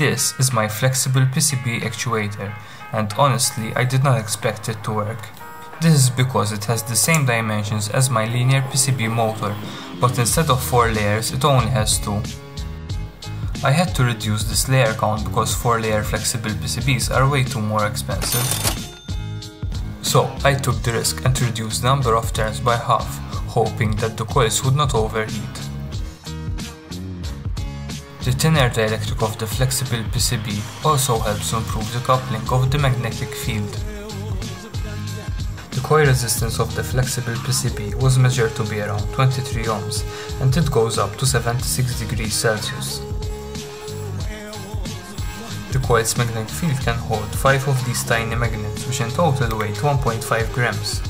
This is my flexible PCB actuator and honestly I did not expect it to work. This is because it has the same dimensions as my linear PCB motor, but instead of 4 layers it only has 2. I had to reduce this layer count because 4 layer flexible PCBs are way too more expensive. So I took the risk and reduced the number of turns by half, hoping that the coils would not overheat. The thinner dielectric of the flexible PCB also helps improve the coupling of the magnetic field. The coil resistance of the flexible PCB was measured to be around 23 ohms and it goes up to 76 degrees Celsius. The coil's magnetic field can hold 5 of these tiny magnets which in total weigh 1.5 grams.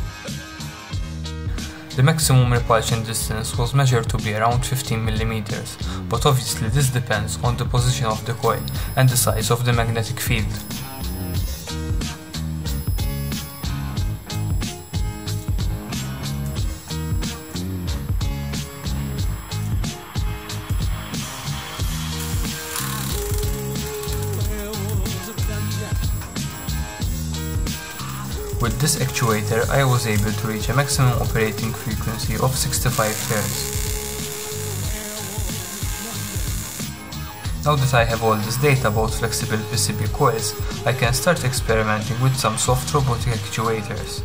The maximum repulsion distance was measured to be around 15 mm, but obviously this depends on the position of the coil and the size of the magnetic field. With this actuator I was able to reach a maximum operating frequency of 65 Hz. Now that I have all this data about flexible PCB coils, I can start experimenting with some soft robotic actuators.